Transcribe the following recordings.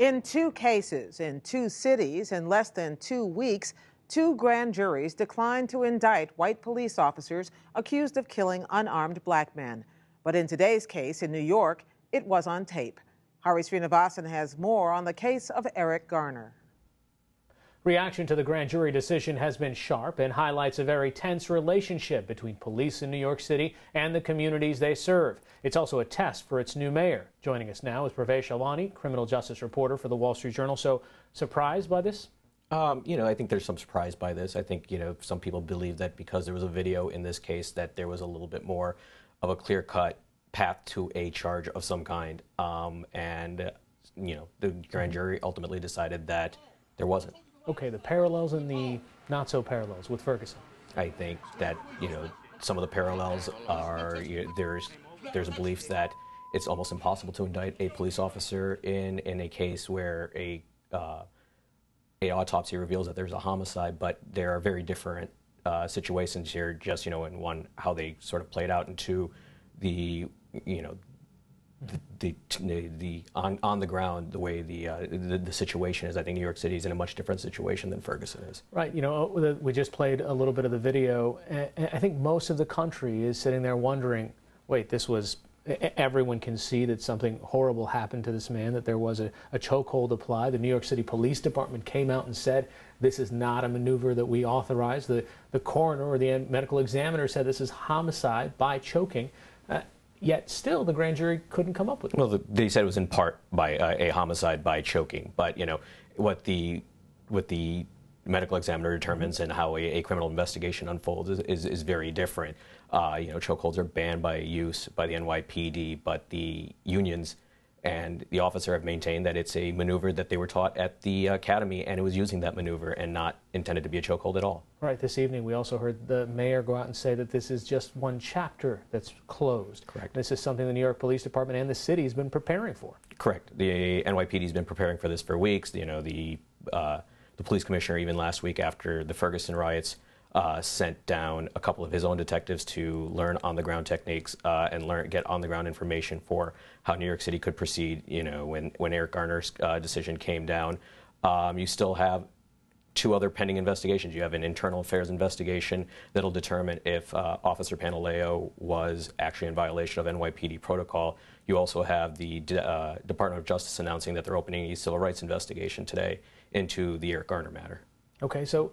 In two cases in two cities in less than two weeks, two grand juries declined to indict white police officers accused of killing unarmed black men. But in today's case in New York, it was on tape. Hari Sreenivasan has more on the case of Eric Garner. Reaction to the grand jury decision has been sharp and highlights a very tense relationship between police in New York City and the communities they serve. It's also a test for its new mayor. Joining us now is Pervaiz Shallwani, criminal justice reporter for the Wall Street Journal. So, surprised by this? Um, you know, I think there's some surprise by this. I think, you know, some people believe that because there was a video in this case that there was a little bit more of a clear cut path to a charge of some kind. Um, and, you know, the grand jury ultimately decided that there wasn't. Okay, the parallels and the not so parallels with Ferguson. I think that you know some of the parallels are you know, there's there's a belief that it's almost impossible to indict a police officer in in a case where a uh, a autopsy reveals that there's a homicide, but there are very different uh, situations here. Just you know, in one how they sort of played out, and two the you know the, the, the on, on the ground the way the, uh, the, the situation is. I think New York City is in a much different situation than Ferguson is. Right. You know, we just played a little bit of the video. And I think most of the country is sitting there wondering, wait, this was. Everyone can see that something horrible happened to this man, that there was a, a chokehold applied. The New York City Police Department came out and said this is not a maneuver that we authorize. The, the coroner or the medical examiner said this is homicide by choking. Yet still, the grand jury couldn't come up with it. Well, the, they said it was in part by uh, a homicide by choking, but you know what the what the medical examiner determines and how a, a criminal investigation unfolds is, is, is very different. Uh, you know, chokeholds are banned by use by the NYPD, but the unions and the officer have maintained that it's a maneuver that they were taught at the academy, and it was using that maneuver and not intended to be a chokehold at all. Right. This evening, we also heard the mayor go out and say that this is just one chapter that's closed. Correct. This is something the New York Police Department and the city has been preparing for. Correct. The NYPD has been preparing for this for weeks. You know, the uh, the police commissioner even last week after the Ferguson riots uh, sent down a couple of his own detectives to learn on the ground techniques uh, and learn get on the ground information for how New York City could proceed. You know, when when Eric Garner's uh, decision came down, um, you still have two other pending investigations. You have an internal affairs investigation that'll determine if uh, Officer Pantaleo was actually in violation of NYPD protocol. You also have the uh, Department of Justice announcing that they're opening a civil rights investigation today into the Eric Garner matter. Okay, so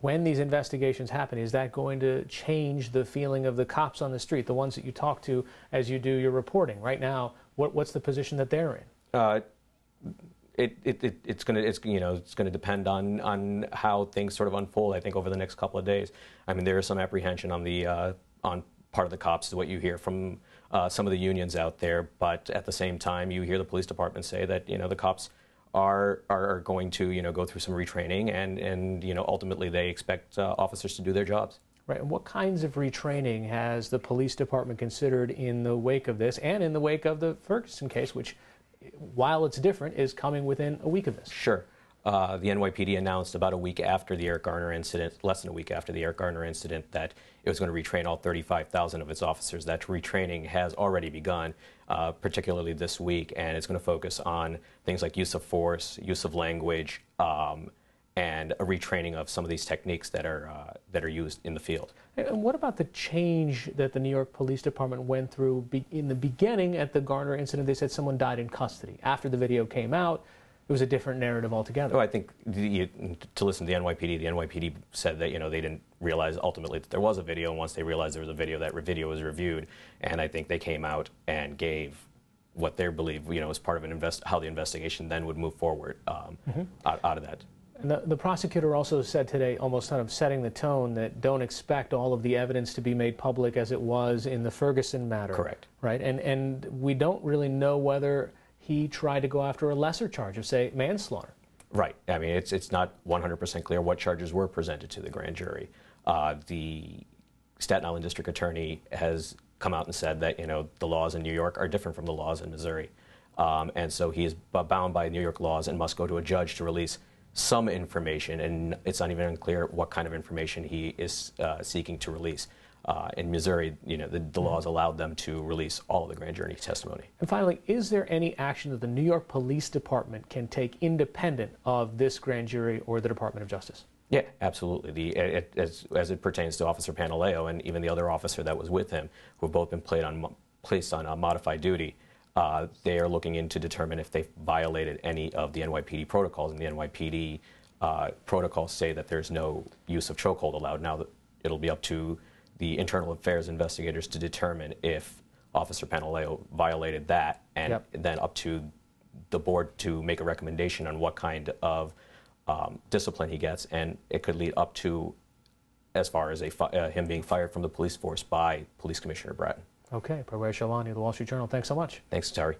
when these investigations happen, is that going to change the feeling of the cops on the street, the ones that you talk to as you do your reporting? Right now, what, what's the position that they're in? Uh, it, it, it, it's going to it's you know it's going to depend on on how things sort of unfold. I think over the next couple of days. I mean, there is some apprehension on the uh, on part of the cops is what you hear from uh, some of the unions out there. But at the same time, you hear the police department say that you know the cops are are going to you know go through some retraining and and you know ultimately they expect uh, officers to do their jobs. Right. And what kinds of retraining has the police department considered in the wake of this and in the wake of the Ferguson case, which, while it's different, is coming within a week of this? Sure. Uh, the NYPD announced about a week after the Eric Garner incident, less than a week after the Eric Garner incident, that it was going to retrain all 35,000 of its officers. That retraining has already begun, uh, particularly this week, and it's going to focus on things like use of force, use of language, um, and a retraining of some of these techniques that are uh, that are used in the field. And what about the change that the New York Police Department went through in the beginning at the Garner incident? They said someone died in custody. After the video came out, it was a different narrative altogether. Oh, I think the, to listen to the NYPD, the NYPD said that you know they didn't realize ultimately that there was a video, and once they realized there was a video, that video was reviewed, and I think they came out and gave what they believe you know as part of an invest how the investigation then would move forward um, mm-hmm. out, out, of that. And the, the prosecutor also said today, almost kind of setting the tone, that don't expect all of the evidence to be made public as it was in the Ferguson matter. Correct. Right, and and we don't really know whether he tried to go after a lesser charge of, say, manslaughter. Right. I mean, it's it's not 100% clear what charges were presented to the grand jury. Uh, the Staten Island District Attorney has come out and said that you know the laws in New York are different from the laws in Missouri, um, and so he is bound by New York laws and must go to a judge to release some information, and it's not even unclear what kind of information he is uh, seeking to release. Uh, in Missouri, you know, the, the laws allowed them to release all of the grand jury testimony. And finally, is there any action that the New York Police Department can take independent of this grand jury or the Department of Justice? Yeah, absolutely. The, it, as, as it pertains to Officer Pantaleo and even the other officer that was with him, who have both been played on, placed on uh, modified duty, uh, they are looking in to determine if they've violated any of the NYPD protocols. And the NYPD uh, protocols say that there's no use of chokehold allowed. Now, it'll be up to the internal affairs investigators to determine if Officer Pantaleo violated that, and Yep. then up to the board to make a recommendation on what kind of um, discipline he gets, and it could lead up to as far as a fi- uh, him being fired from the police force by Police Commissioner Bratton. Okay, Pervaiz Shallwani of the Wall Street Journal, thanks so much. Thanks, Terry.